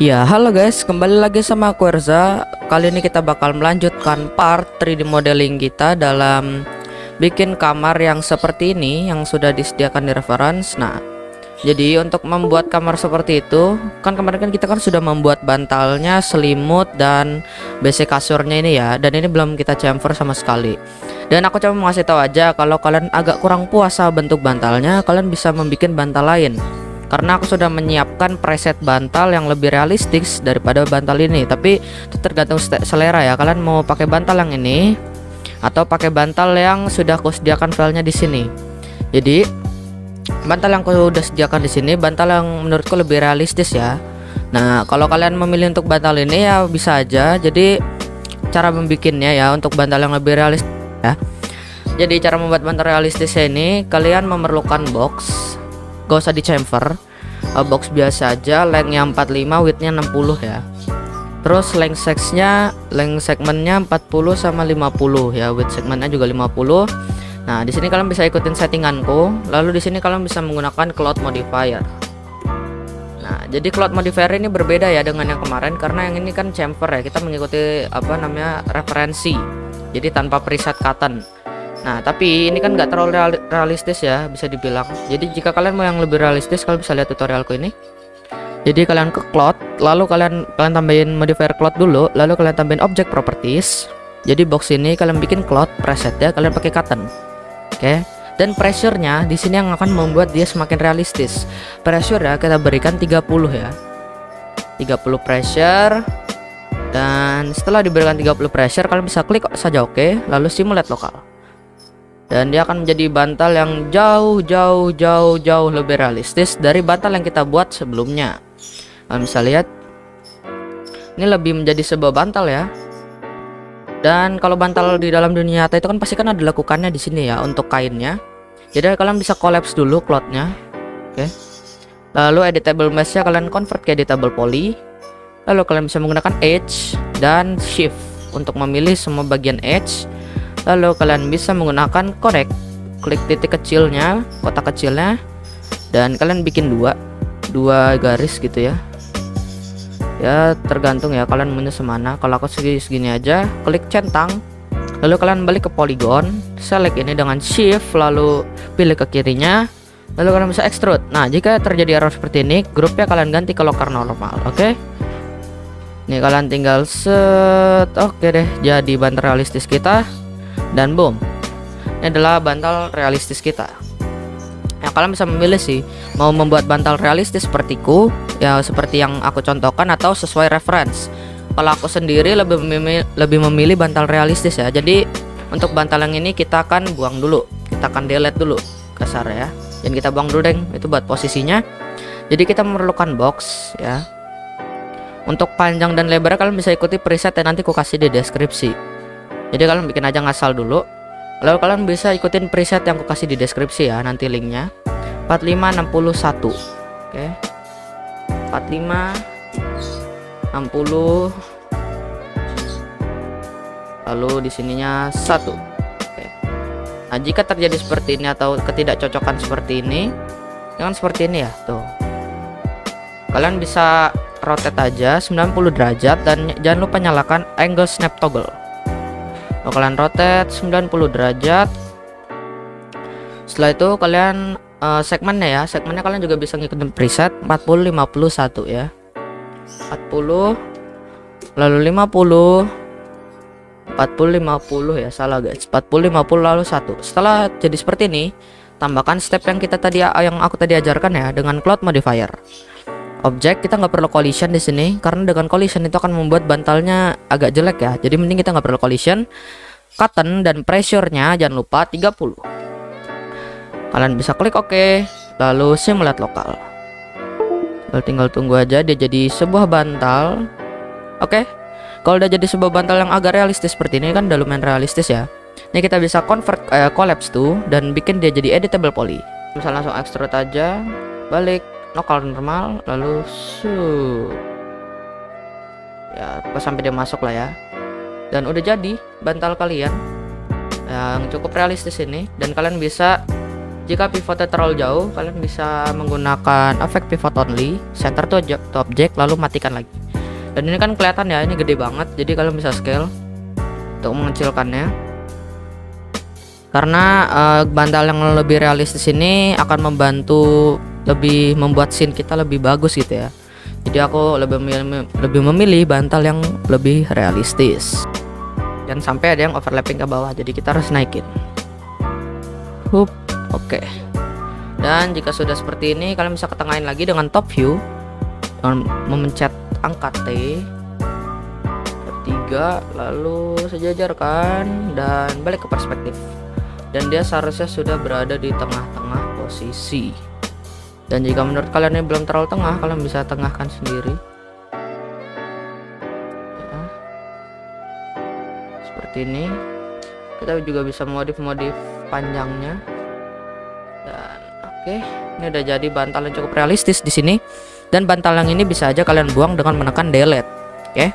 Ya, halo guys, kembali lagi sama aku Erza. Kali ini kita bakal melanjutkan part 3D modeling kita dalam bikin kamar yang seperti ini yang sudah disediakan di reference. Nah, jadi untuk membuat kamar seperti itu, kan kemarin kan kita kan sudah membuat bantalnya, selimut dan basic kasurnya ini ya. Dan ini belum kita chamfer sama sekali. Dan aku cuma mau ngasih tahu aja kalau kalian agak kurang puas bentuk bantalnya, kalian bisa membuat bantal lain karena aku sudah menyiapkan preset bantal yang lebih realistis daripada bantal ini. Tapi itu tergantung selera ya. Kalian mau pakai bantal yang ini atau pakai bantal yang sudah aku sediakan filenya di sini. Jadi bantal yang aku sudah sediakan di sini bantal yang menurutku lebih realistis ya. Nah kalau kalian memilih untuk bantal ini ya bisa aja. Jadi cara membikinnya ya untuk bantal yang lebih realistis ya. Jadi cara membuat bantal realistisnya ini kalian memerlukan box gak usah di chamfer uh, box biasa aja lengthnya 45 widthnya 60 ya. Terus length size-nya length segmennya 40 sama 50 ya width segmennya juga 50 nah di sini kalian bisa ikutin settinganku. Lalu di sini kalian bisa menggunakan cloud modifier. Nah jadi cloud modifier ini berbeda ya dengan yang kemarin karena yang ini kan chamfer ya. Kita mengikuti apa namanya referensi. Jadi tanpa preset cotton Nah, tapi ini kan nggak terlalu realistis ya, bisa dibilang. Jadi jika kalian mau yang lebih realistis, kalian bisa lihat tutorialku ini. Jadi kalian ke cloud, lalu kalian kalian tambahin modifier cloud dulu, lalu kalian tambahin object properties. Jadi box ini kalian bikin cloud preset ya, kalian pakai cotton. Oke. Okay? Dan pressure-nya di sini yang akan membuat dia semakin realistis. Pressure ya kita berikan 30 ya. 30 pressure dan setelah diberikan 30 pressure kalian bisa klik saja oke okay, lalu simulate lokal dan dia akan menjadi bantal yang jauh jauh jauh jauh lebih realistis dari bantal yang kita buat sebelumnya. Kalian bisa lihat ini lebih menjadi sebuah bantal ya. Dan kalau bantal di dalam dunia nyata itu kan pasti kan ada lakukannya di sini ya untuk kainnya. Jadi kalian bisa collapse dulu clothnya oke. Lalu editable mesh nya kalian convert ke editable poly. Lalu kalian bisa menggunakan edge dan shift untuk memilih semua bagian edge lalu kalian bisa menggunakan korek. Klik titik kecilnya kotak kecilnya. Dan kalian bikin dua dua garis gitu ya. Ya tergantung ya kalian maunya semana. Kalau aku segini segini aja klik centang. Lalu kalian balik ke polygon. Select ini dengan shift lalu pilih ke kirinya. Lalu kalian bisa extrude. Nah jika terjadi error seperti ini grupnya kalian ganti ke local normal oke? Okay? ini kalian tinggal set oke okay deh jadi bantal realistis kita dan boom. Ini adalah bantal realistis kita. Yang kalian bisa memilih sih mau membuat bantal realistis sepertiku ya seperti yang aku contohkan atau sesuai reference. Kalau aku sendiri lebih memilih, lebih memilih bantal realistis ya. Jadi untuk bantal yang ini kita akan buang dulu. Kita akan delete dulu kasar ya. Dan kita buang dulu deng. Itu buat posisinya. Jadi kita memerlukan box ya. Untuk panjang dan lebar kalian bisa ikuti preset yang nanti aku kasih di deskripsi jadi kalian bikin aja ngasal dulu. Lalu kalian bisa ikutin preset yang aku kasih di deskripsi ya nanti linknya. 4561 oke. 45 60 lalu di sininya satu. Oke. Nah jika terjadi seperti ini atau ketidakcocokan seperti ini jangan seperti ini ya tuh. Kalian bisa rotate aja 90 derajat dan jangan lupa nyalakan angle snap toggle bakalan rotate 90 derajat. Setelah itu kalian uh, segmennya ya. Segmennya kalian juga bisa ngikutin preset 40 51 ya. 40 lalu 50 40 50 ya. Salah guys. 40 50 lalu 1 setelah jadi seperti ini tambahkan step yang kita tadi yang aku tadi ajarkan ya dengan cloud modifier objek kita nggak perlu collision di sini karena dengan collision itu akan membuat bantalnya agak jelek ya. Jadi mending kita nggak perlu collision. Cotton dan pressure-nya jangan lupa 30 kalian bisa klik OK lalu simulate lokal. Tinggal, tinggal tunggu aja dia jadi sebuah bantal. Oke okay. kalau udah jadi sebuah bantal yang agak realistis seperti ini kan udah lumayan realistis ya. Ini kita bisa convert uh, collapse tuh dan bikin dia jadi editable poly. Misalnya langsung extrude aja balik lokal normal lalu su ya pas sampai dia masuk lah ya. Dan udah jadi bantal kalian yang cukup realistis ini dan kalian bisa jika pivotnya terlalu jauh kalian bisa menggunakan efek pivot only. Center to object, to object lalu matikan lagi. Dan ini kan kelihatan ya ini gede banget. Jadi kalian bisa scale untuk mengecilkannya. Karena uh, bantal yang lebih realistis ini akan membantu lebih membuat scene kita lebih bagus gitu ya. Jadi aku lebih memilih, lebih memilih bantal yang lebih realistis. Dan sampai ada yang overlapping ke bawah jadi kita harus naikin. Oke. Okay. dan jika sudah seperti ini kalian bisa ketengahin lagi dengan top view. Dengan memencet angka T. F3 lalu sejajarkan dan balik ke perspektif. Dan dia seharusnya sudah berada di tengah-tengah posisi dan jika menurut kalian ini belum terlalu tengah kalian bisa tengahkan sendiri. Ya. seperti ini. Kita juga bisa modif-modif panjangnya. Dan oke. Okay, ini udah jadi bantal yang cukup realistis di sini. Dan bantal yang ini bisa aja kalian buang dengan menekan delete oke. Okay?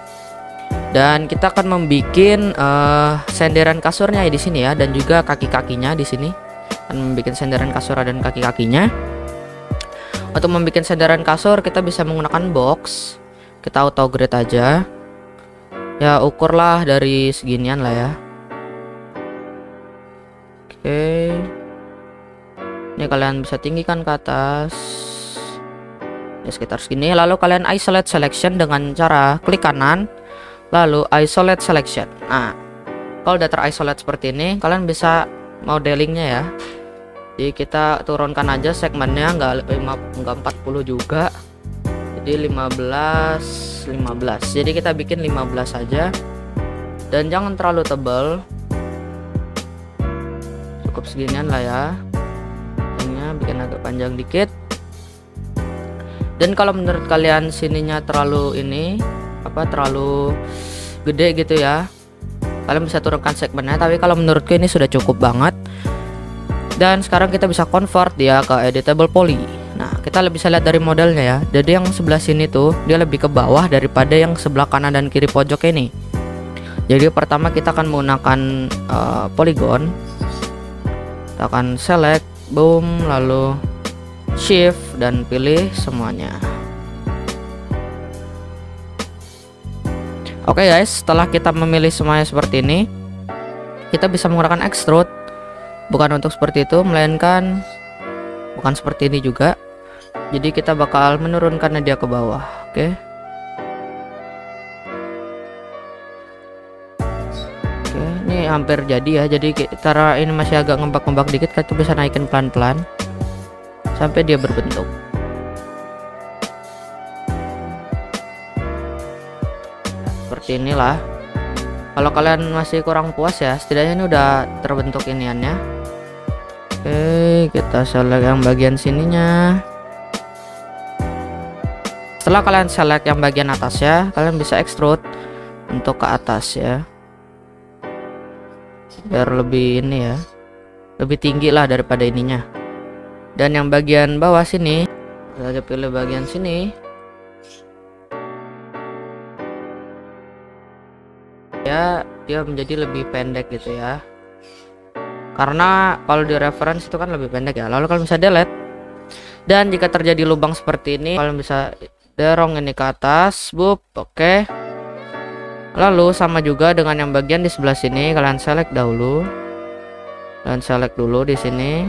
dan kita akan membuat uh, senderan kasurnya ya di sini ya dan juga kaki-kakinya di sini. Akan membuat senderan kasur dan kaki-kakinya untuk membuat sandaran kasur kita bisa menggunakan box. Kita auto grade aja. Ya ukurlah dari seginian lah ya. Oke. Ini kalian bisa tinggikan ke atas. Ya sekitar segini. Lalu kalian isolate selection dengan cara klik kanan. Lalu isolate selection. Nah kalau udah terisolate seperti ini kalian bisa modelingnya ya jadi kita turunkan aja segmennya nggak 5 nggak 40 juga. Jadi 15 15 jadi kita bikin 15 saja dan jangan terlalu tebal. Cukup seginian lah ya. Ini bikin agak panjang dikit. Dan kalau menurut kalian sininya terlalu ini apa terlalu gede gitu ya kalian bisa turunkan segmennya. Tapi kalau menurutku ini sudah cukup banget dan sekarang kita bisa convert dia ke editable poly. Nah kita bisa lihat dari modelnya ya. Jadi yang sebelah sini tuh dia lebih ke bawah daripada yang sebelah kanan dan kiri pojok ini. Jadi pertama kita akan menggunakan uh, polygon. Kita akan select boom lalu shift dan pilih semuanya. Oke okay guys, setelah kita memilih semuanya seperti ini, kita bisa menggunakan extrude bukan untuk seperti itu melainkan bukan seperti ini juga. Jadi kita bakal menurunkan dia ke bawah oke? Okay? oke ini hampir jadi ya. Jadi cara ini masih agak ngembak-ngembak dikit kita bisa naikin pelan-pelan sampai dia berbentuk. Seperti inilah. Kalau kalian masih kurang puas ya setidaknya ini udah terbentuk iniannya Oke kita select yang bagian sininya. Setelah kalian select yang bagian atas ya kalian bisa extrude untuk ke atas ya. Biar lebih ini ya lebih tinggi lah daripada ininya. Dan yang bagian bawah sini kita pilih bagian sini. Ya dia menjadi lebih pendek gitu ya karena kalau di reference itu kan lebih pendek ya. Lalu kalau bisa delete dan jika terjadi lubang seperti ini kalian bisa dorong ini ke atas bup oke. Okay. lalu sama juga dengan yang bagian di sebelah sini kalian select dahulu. Dan select dulu di sini.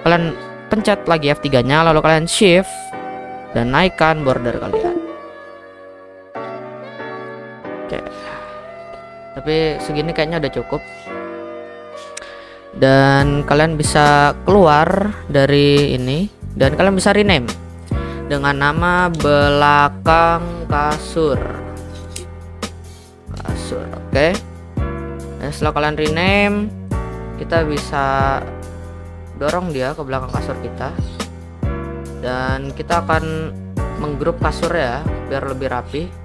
Kalian pencet lagi F3 nya lalu kalian shift dan naikkan border kalian Oke. Tapi segini kayaknya udah cukup. Dan kalian bisa keluar dari ini dan kalian bisa rename dengan nama belakang kasur. Kasur, oke. Dan setelah kalian rename, kita bisa dorong dia ke belakang kasur kita. Dan kita akan menggrup kasur ya biar lebih rapi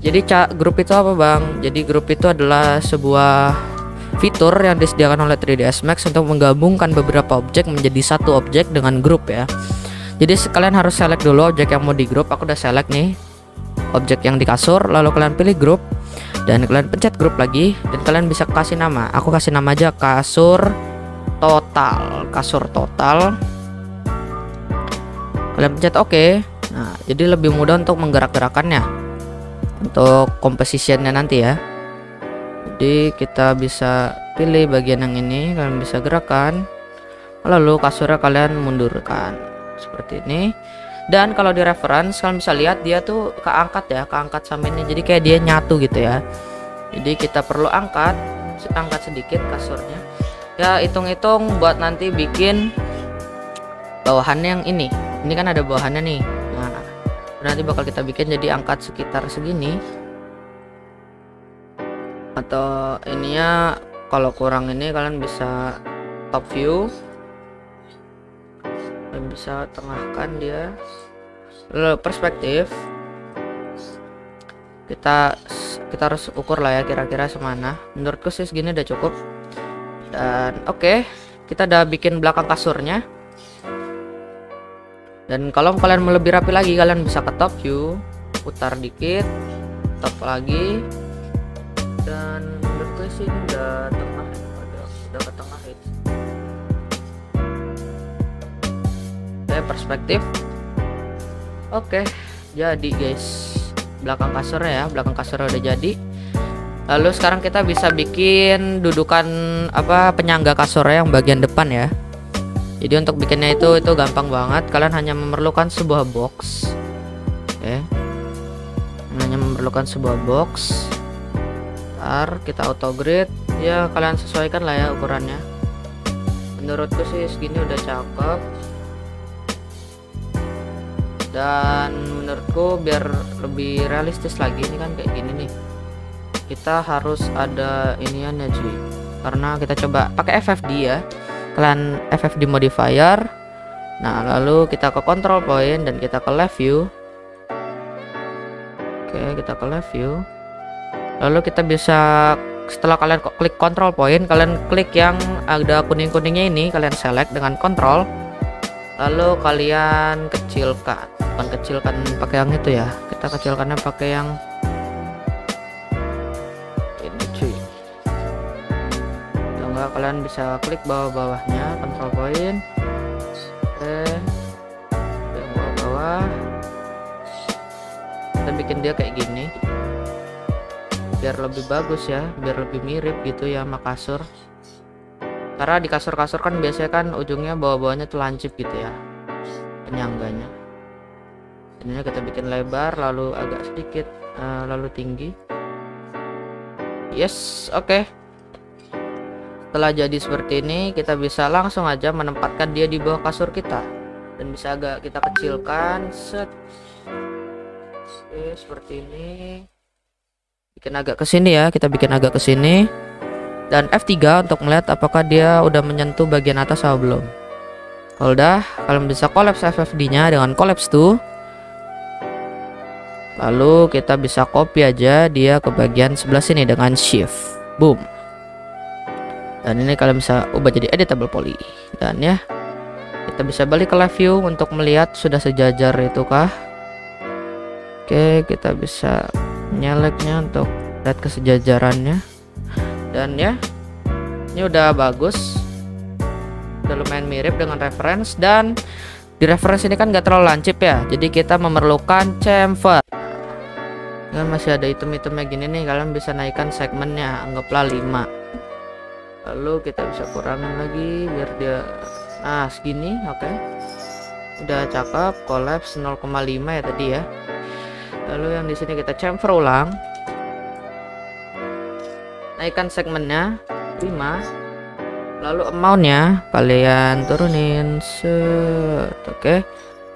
jadi cak grup itu apa bang? Jadi grup itu adalah sebuah fitur yang disediakan oleh 3ds Max untuk menggabungkan beberapa objek menjadi satu objek dengan grup ya. Jadi kalian harus select dulu objek yang mau di grup. Aku udah select nih objek yang di kasur, lalu kalian pilih grup. dan kalian pencet grup lagi dan kalian bisa kasih nama aku kasih nama aja kasur total kasur total kalian pencet oke OK. nah jadi lebih mudah untuk menggerak-gerakannya untuk compositionnya nanti ya. Jadi kita bisa pilih bagian yang ini kalian bisa gerakan. Lalu kasurnya kalian mundurkan seperti ini. Dan kalau di reference kalian bisa lihat dia tuh keangkat ya keangkat sama ini. Jadi kayak dia nyatu gitu ya. Jadi kita perlu angkat angkat sedikit kasurnya. Ya hitung-hitung buat nanti bikin bawahannya yang ini. Ini kan ada bawahannya nih nanti bakal kita bikin jadi angkat sekitar segini. Atau ininya kalau kurang ini kalian bisa top view. Kalian bisa tengahkan dia. Lalu perspektif. Kita kita harus ukur lah ya kira-kira semana. Menurutku sih segini udah cukup. Dan oke okay, kita udah bikin belakang kasurnya dan kalau kalian mau lebih rapi lagi kalian bisa ke top view putar dikit top lagi. Dan menurutku sih ini udah tengah udah, udah ke tengah itu oke perspektif. Oke jadi guys belakang kasurnya ya belakang kasurnya udah jadi. Lalu sekarang kita bisa bikin dudukan apa penyangga kasur yang bagian depan ya jadi untuk bikinnya itu itu gampang banget. Kalian hanya memerlukan sebuah box. Oke. Hanya memerlukan sebuah box. Ntar kita auto grid ya kalian sesuaikan lah ya ukurannya. Menurutku sih segini udah cakep. Dan menurutku biar lebih realistis lagi ini kan kayak gini nih. Kita harus ada iniannya cuy. Karena kita coba pakai FFD ya kalian FFD modifier. Nah lalu kita ke control point dan kita ke left view. Oke kita ke left view. Lalu kita bisa setelah kalian klik control point kalian klik yang ada kuning-kuningnya ini kalian select dengan control. Lalu kalian kecilkan bukan kecilkan pakai yang itu ya kita kecilkannya pakai yang kalian bisa klik bawah-bawahnya control point. Oke yang bawah-bawah. Kita bikin dia kayak gini. Biar lebih bagus ya biar lebih mirip gitu ya sama kasur. Karena di kasur-kasur kan biasanya kan ujungnya bawah-bawahnya tuh lancip gitu ya penyangganya. Ini kita bikin lebar lalu agak sedikit uh, lalu tinggi. Yes oke. okay setelah jadi seperti ini kita bisa langsung aja menempatkan dia di bawah kasur kita. Dan bisa agak kita kecilkan set. Seperti ini. Bikin agak ke sini ya kita bikin agak ke sini. Dan F3 untuk melihat apakah dia udah menyentuh bagian atas atau belum. Kalau udah kalian bisa collapse FFD nya dengan collapse tuh. Lalu kita bisa copy aja dia ke bagian sebelah sini dengan shift. Boom dan ini kalian bisa ubah jadi editable poly. Dan ya kita bisa balik ke live view untuk melihat sudah sejajar itu kah oke kita bisa nyeleknya untuk lihat kesejajarannya. Dan ya ini udah bagus. Udah lumayan mirip dengan reference. Dan di reference ini kan gak terlalu lancip ya. Jadi kita memerlukan chamfer. Kan masih ada item-itemnya gini nih. Kalian bisa naikkan segmennya. Anggaplah 5 lalu kita bisa kurangin lagi biar dia nah segini oke. Okay. udah cakep collapse 0,5 ya tadi ya. Lalu yang di sini kita chamfer ulang. Naikkan segmennya 5 lalu amountnya kalian turunin set oke. Okay.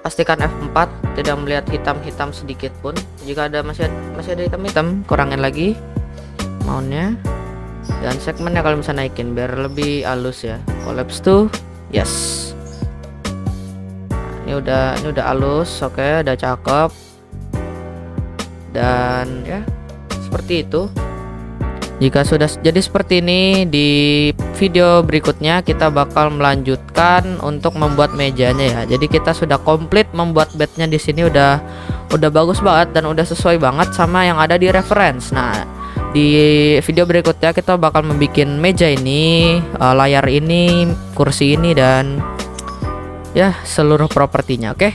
pastikan F4 tidak melihat hitam-hitam sedikit pun. Jika ada masih masih ada hitam-hitam kurangin lagi amountnya dan segmennya kalau bisa naikin biar lebih halus ya collapse tuh yes ini udah ini udah halus oke okay, udah cakep dan ya seperti itu jika sudah jadi seperti ini di video berikutnya kita bakal melanjutkan untuk membuat mejanya ya. Jadi kita sudah komplit membuat bednya di sini udah udah bagus banget dan udah sesuai banget sama yang ada di reference. Nah, di video berikutnya kita bakal membuat meja ini uh, layar ini kursi ini dan ya seluruh propertinya oke? Okay?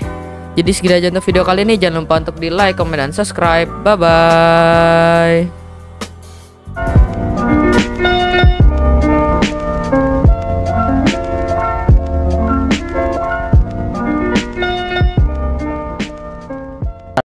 jadi segini aja untuk video kali ini. Jangan lupa untuk di like comment dan subscribe. Bye bye